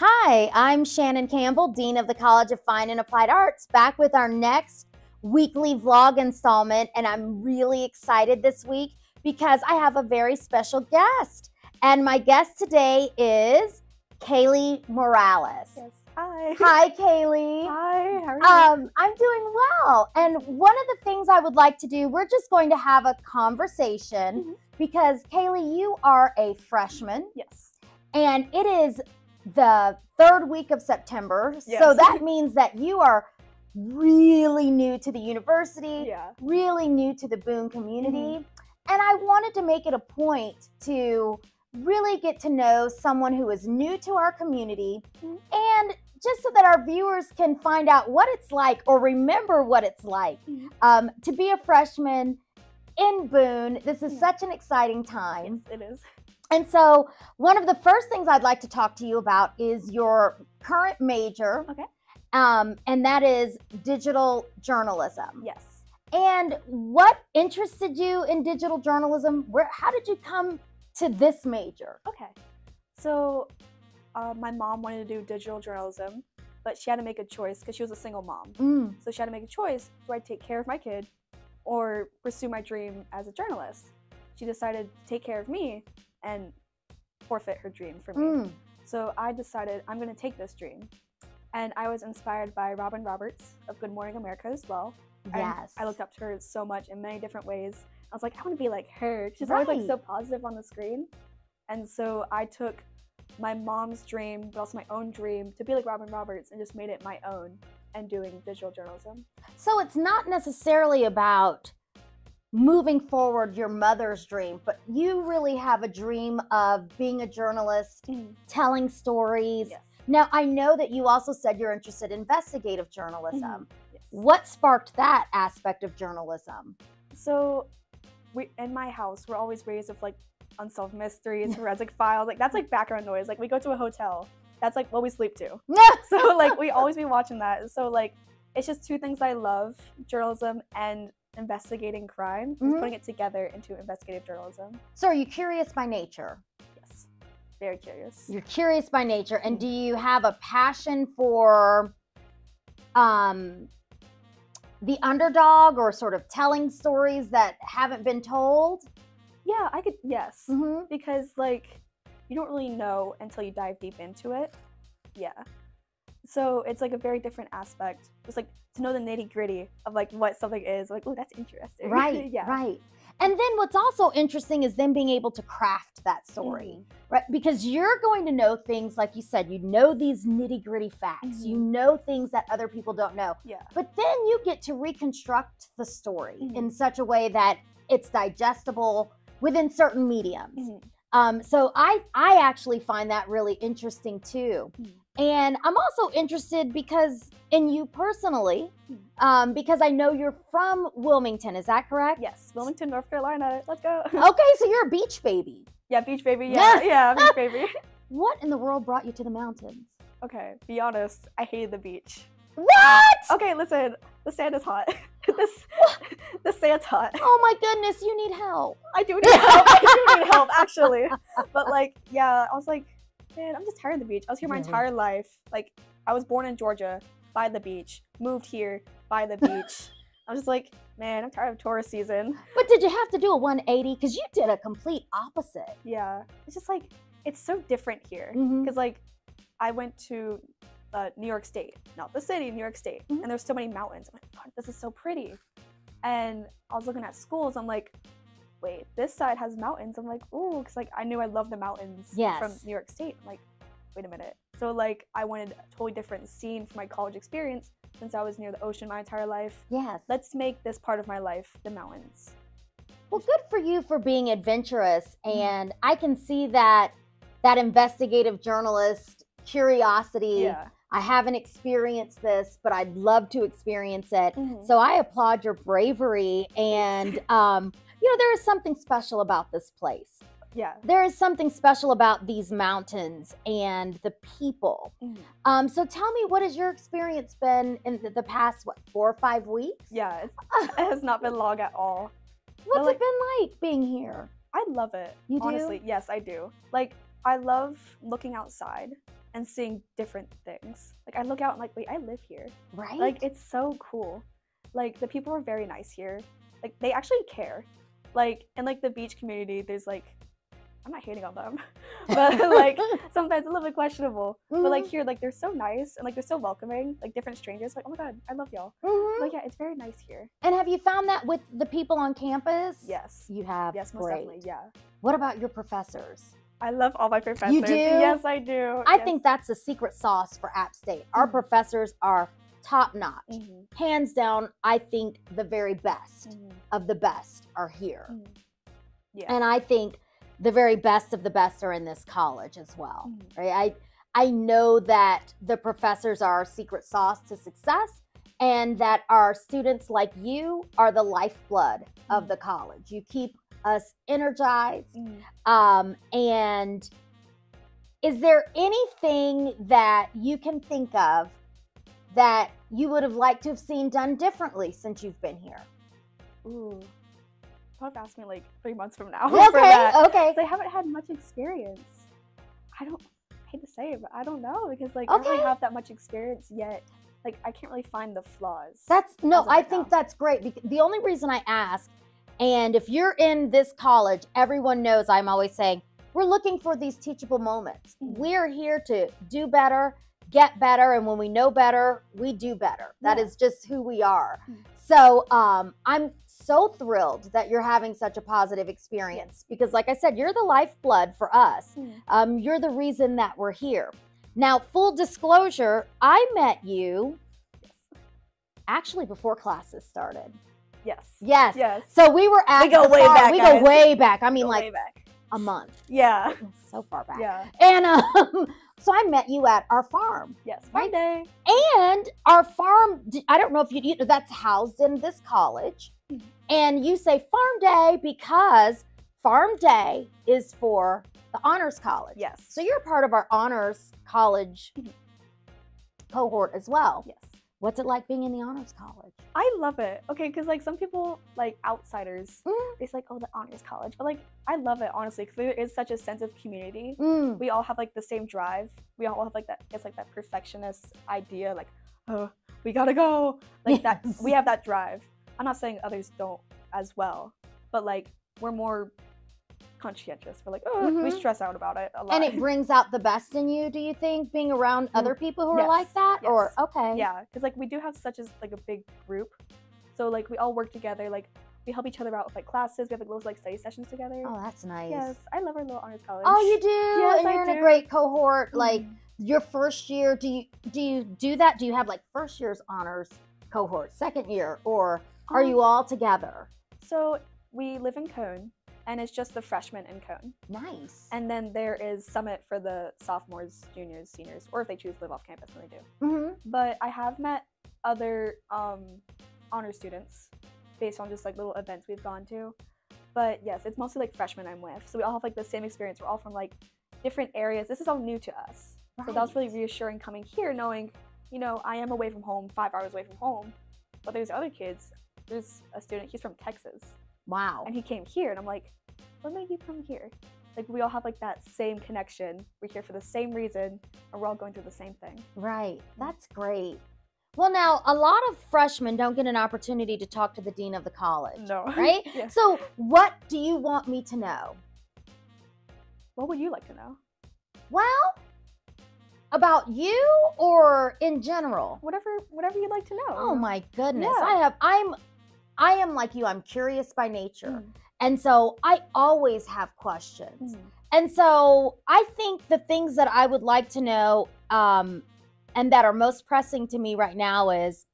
Hi, I'm Shannon Campbell, Dean of the College of Fine and Applied Arts, back with our next weekly vlog installment. And I'm really excited this week because I have a very special guest. And my guest today is Kaylie Morales. Yes. Hi. Hi, Kaylie. Hi. How are you? Um, I'm doing well. And one of the things I would like to do, we're just going to have a conversation Mhm. because Kaylie, you are a freshman yes. and it is the third week of September. So that means that you are really new to the university, Yeah. really new to the Boone community. Mm-hmm. And I wanted to make it a point to really get to know someone who is new to our community Mhm. and just so that our viewers can find out what it's like or remember what it's like Mhm. um, to be a freshman in Boone. This is Yeah. such an exciting time. Yes, it is. And so, one of the first things I'd like to talk to you about is your current major. Okay. Um, and that is digital journalism. Yes. And what interested you in digital journalism? Where how did you come to this major? Okay. So, uh, my mom wanted to do digital journalism, but she had to make a choice because she was a single mom. Mm, So she had to make a choice: do I take care of my kid, or pursue my dream as a journalist? She decided to take care of me and forfeit her dream for me. mm, So I decided I'm going to take this dream. And I was inspired by Robin Roberts of Good Morning America as well. And yes. I looked up to her so much in many different ways. I was like, I want to be like her. She's always like so positive on the screen. And so I took my mom's dream, but also my own dream to be like Robin Roberts and just made it my own and doing digital journalism. So it's not necessarily about moving forward your mother's dream, but you really have a dream of being a journalist, mm. telling stories. Yes. Now, I know that you also said you're interested in investigative journalism. Mm-hmm. Yes. What sparked that aspect of journalism? So we in my house, we're always raised with like unsolved mysteries, forensic files. Like that's like background noise. Like we go to a hotel. That's like what we sleep to. So like we always be watching that. So like it's just two things I love: journalism and investigating crime. Just Mhm. putting it together into investigative journalism. so, are you curious by nature? Yes, very curious. You're curious by nature, and do you have a passion for um, the underdog or sort of telling stories that haven't been told? Yeah, I could. Yes, Mm-hmm. because like you don't really know until you dive deep into it. Yeah. So it's like a very different aspect. Just like to know the nitty gritty of like what something is. Like, oh, that's interesting. Right, yeah. right. And then what's also interesting is them being able to craft that story, right? Because you're going to know things, like you said, you know these nitty gritty facts, you know things that other people don't know. Yeah. But then you get to reconstruct the story Mhm. in such a way that it's digestible within certain mediums. Mhm. Um, so I I actually find that really interesting too. And I'm also interested because in you personally, um, because I know you're from Wilmington. Is that correct? Yes, Wilmington, North Carolina. Let's go. Okay, so you're a beach baby. yeah, beach baby. Yeah, yeah, beach baby. What in the world brought you to the mountains? Okay, be honest. I hated the beach. What? Okay, listen. The sand is hot. this, the sand's hot. Oh my goodness, you need help. I do need help. I do need help, actually. But like, yeah, I was like, man, I'm just tired of the beach. I was here my Really? entire life. Like, I was born in Georgia by the beach, moved here by the beach. I was just like, man, I'm tired of tourist season. But did you have to do a 180? Because you did a complete opposite. Yeah, it's just like it's so different here. Because like, I went to uh, New York State, not the city, New York State, Mhm. and there's so many mountains. I'm like, God, this is so pretty. And I was looking at schools. I'm like, wait, this side has mountains. I'm like, ooh, because like I knew I loved the mountains from New York State. I'm like, wait a minute. So like I wanted a totally different scene for my college experience since I was near the ocean my entire life. Yes. Let's make this part of my life the mountains. Well, good for you for being adventurous. Mm-hmm. And I can see that that investigative journalist curiosity. Yeah. I haven't experienced this, but I'd love to experience it. Mhm. So I applaud your bravery. And, um, you know, there is something special about this place. Yeah. There is something special about these mountains and the people. Mhm. Um, so tell me, what has your experience been in the, the past, what, four or five weeks? Yeah. It's, it has not been long at all. What's like- it been like being here? I love it. You do? honestly, yes, I do. Like I love looking outside and seeing different things. Like I look out and like, wait, I live here. Right? Like it's so cool. Like the people are very nice here. Like they actually care. Like in like the beach community, there's like I'm not hating on them, but like sometimes a little bit questionable. But like Mhm, here, like they're so nice and like they're so welcoming. Like different strangers, like oh my god, I love y'all. mhm. Like yeah, it's very nice here. And have you found that with the people on campus? Yes. You have. Yes, most Great. definitely. Yeah. What about your professors? I love all my professors. You do? Yes, I do. I Yes. think that's the secret sauce for App State. Our Mhm. professors are top notch. Mhm, Hands down, I think the very best mhm, of the best are here. mhm. Yeah. And I think the very best of the best are in this college as well. Mhm. Right? I I know that the professors are our secret sauce to success and that our students like you are the lifeblood of Mhm. the college. You keep us energized Mhm. um, and is there anything that you can think of that you would have liked to have seen done differently since you've been here? Ooh. Probably ask me like three months from now. Okay, okay. I haven't had much experience. I don't I hate to say it, but I don't know because like I don't really have that much experience yet. Like I can't really find the flaws. That's no, I think now. that's great. Because the only reason I ask, and if you're in this college, everyone knows I'm always saying we're looking for these teachable moments. Mhm. We're here to do better, get better, and when we know better, we do better. That Yeah. is just who we are. Mhm. So um, I'm so thrilled that you're having such a positive experience because, like I said, you're the lifeblood for us. Mhm. Um, you're the reason that we're here. Now, full disclosure, I met you actually before classes started. Yes. Yes. Yes. So we were at We go way back, We guys. go way back. I mean, like a month. Yeah. So far back. Yeah. And um, so I met you at our farm. Yes. Right. Monday. And our farm, I don't know if you, you know, that's housed in this college. Mhm. And you say farm day because farm day is for the honors college. Yes. So you're part of our honors college Mhm. cohort as well. Yes. What's it like being in the honors college? I love it. Okay, because like some people, like outsiders, Mm. it's like, oh, the honors college. But like, I love it honestly because there is such a sense of community. Mm. We all have like the same drive. We all have like that. It's like that perfectionist idea, like, oh, we gotta go. Like that. We have that drive. I'm not saying others don't as well, but like we're more conscientious. We're like, oh, we Mhm. stress out about it a lot. And it brings out the best in you, do you think, being around other people who are like Yes, that? Or, okay. Yeah, because like we do have such as like a big group, so like we all work together. Like we help each other out with like classes. We have like little like study sessions together. Oh, that's nice. yes, I love our little honors college. Oh, you do? Yes, and I you're in a great cohort. Like Mhm. your first year, do you do you do that? Do you have like first year's honors cohort, second year, or are Um, you all together? So we live in Cone, and it's just the freshmen in Cone. Nice. And then there is Summit for the sophomores, juniors, seniors, or if they choose to live off campus, then they do. hmm But I have met other um, honor students based on just like little events we've gone to. But yes, it's mostly like freshmen I'm with. So we all have like the same experience. We're all from like different areas. This is all new to us. So that was really reassuring coming here, knowing, you know, I am away from home, five hours away from home. But there's other kids. There's a student, he's from Texas Wow. and he came here and i'm like what made you come here like we all have like that same connection we're here for the same reason and we're all going through the same thing Right. That's great. Well, now a lot of freshmen don't get an opportunity to talk to the dean of the college. no Right? yeah. So, what do you want me to know? what would you like to know Well, about you or in general? whatever whatever you'd like to know Oh my goodness. Yeah. I have I'm I am like you. I'm curious by nature. Mm, And so I always have questions. mm, And so I think the things that I would like to know um, and that are most pressing to me right now is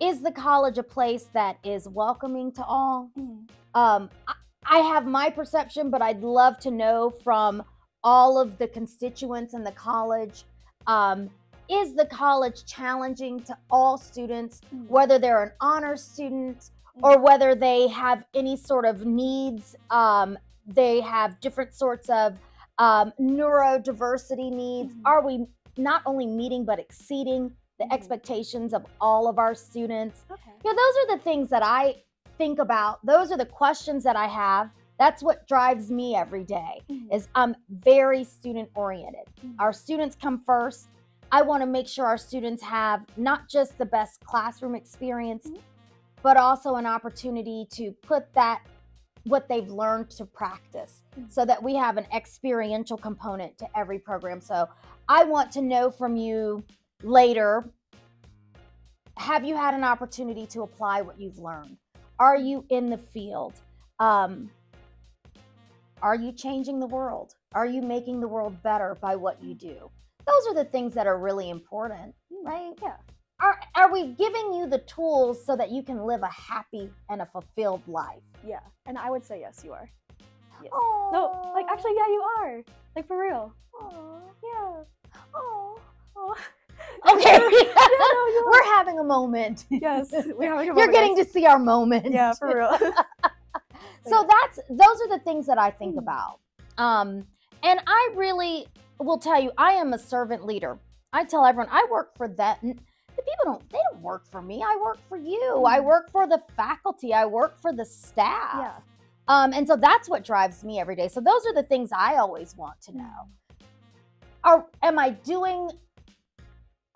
is the college a place that is welcoming to all? mm, Um, I, I have my perception, but I'd love to know from all of the constituents in the college. Um, is the college challenging to all students, mm, whether they're an honor student mm. or whether they have any sort of needs? Um, they have different sorts of um, neurodiversity needs. Mhm. Are we not only meeting but exceeding the Mhm. expectations of all of our students? okay Yeah, those are the things that I think about. Those are the questions that I have. That's what drives me every day Mhm. is I'm very student oriented. Mhm. Our students come first. I want to make sure our students have not just the best classroom experience, Mhm. but also an opportunity to put that what they've learned to practice Mhm. so that we have an experiential component to every program. So I want to know from you later have you had an opportunity to apply what you've learned? Are you in the field? Um, are you changing the world? Are you making the world better by what you do? Those are the things that are really important, right? Yeah. Are, are we giving you the tools so that you can live a happy and a fulfilled life? Yeah. And I would say yes, you are. Yes. Oh, No, like actually, yeah, you are. Like for real. Aw. Yeah. Oh. Oh. Okay, yeah, no, we're having a moment. Yes, we're having a You're getting to see our moment. Yeah, for real. so that's those are the things that I think Mm. about. Um, and I really will tell you, I am a servant leader. I tell everyone I work for them. The people don't they don't work for me. I work for you. I Mm. work for the faculty. I work for the staff. yeah. Um, and so that's what drives me every day. So those are the things I always want to know. Are am I doing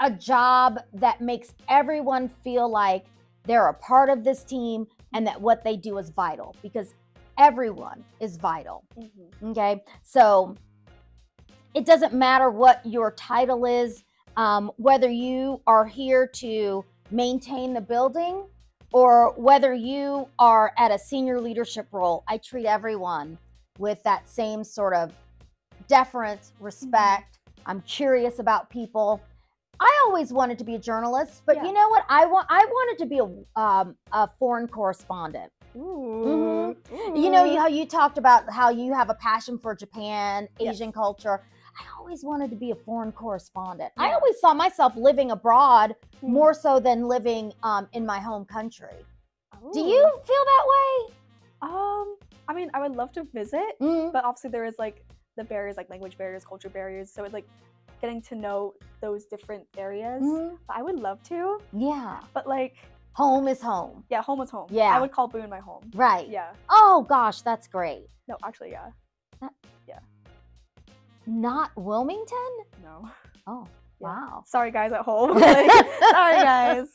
a job that makes everyone feel like they're a part of this team and that what they do is vital because everyone is vital. Mhm. Okay. So it doesn't matter what your title is, um, whether you are here to maintain the building or whether you are at a senior leadership role. I treat everyone with that same sort of deference, respect. I'm curious about people. I always wanted to be a journalist, but Yeah. you know what? I want I wanted to be a um, a foreign correspondent. Ooh. You know how you talked about how you have a passion for Japan, Yes. Asian culture. I always wanted to be a foreign correspondent. I always saw myself living abroad Mm. more so than living um, in my home country. Do you feel that way? Um, I mean, I would love to visit, Mm, but obviously there is like the barriers, like language barriers, culture barriers. So it's like getting to know those different areas. mm, But I would love to, yeah. but like, Home is home. yeah, home is home. Yeah. I would call Boone my home. Right. Yeah. Oh gosh, that's great. No, actually, yeah. Not Wilmington? No. Oh, Yeah. wow. Sorry, guys at home. Like, sorry, guys.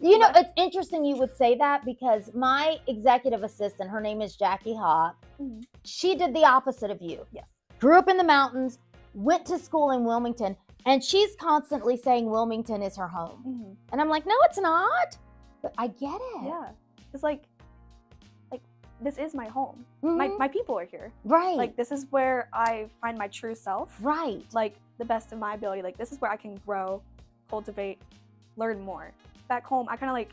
You know, it's interesting you would say that because my executive assistant, her name is Jackie Hawk, Mhm. she did the opposite of you. Yes. Grew up in the mountains, went to school in Wilmington, and she's constantly saying Wilmington is her home. Mhm. And I'm like, no, it's not. But I get it. Yeah. It's like this is my home. My Mhm. my people are here. right. Like this is where I find my true self. right. Like the best of my ability. Like this is where I can grow, cultivate, learn more. Back home, I kind of like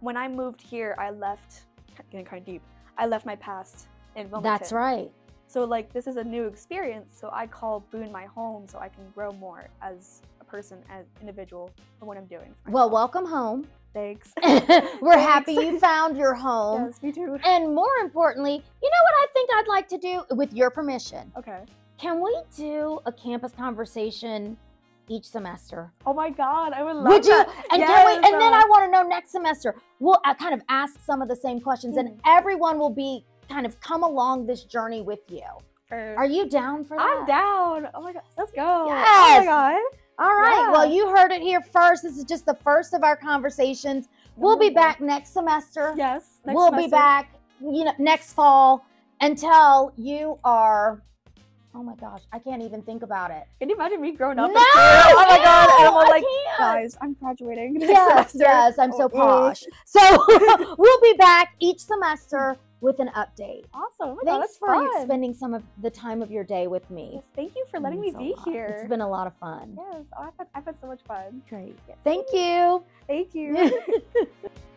when I moved here, I left getting kind of deep. I left my past in Wilmington. That's right. So like this is a new experience. So I call Boone my home, so I can grow more as a person, as individual, for what I'm doing. Well, welcome home. Thanks. We're happy you found your home. yes, me too. And more importantly, you know what I think I'd like to do with your permission? Okay. Can we do a campus conversation each semester? Oh my god, I would love Would you? that. And can we? Yes, And then I want to know next semester. We'll uh, kind of ask some of the same questions, and Mhm. everyone will be kind of come along this journey with you. Are you down for that? I'm down. Oh my god, let's go. Oh my god. All right. Well, you heard it here first. This is just the first of our conversations. We'll be mm-hmm. back next semester. Yes. next we'll be back, you know, next fall until you are. Oh my gosh, I can't even think about it. Can you imagine me growing up? No. Oh my god. And I'm like, can't. guys, I'm graduating. next Yes, semester." yes, I'm so Oh, ugh. posh. So we'll be back each semester with an update. Awesome. Oh my god, Thanks for fun. spending some of the time of your day with me. Yes, thank you for letting me a be lot. here. It's been a lot of fun. Yes, oh, I've, had, I've had so much fun. Great. Thank you. Thank you.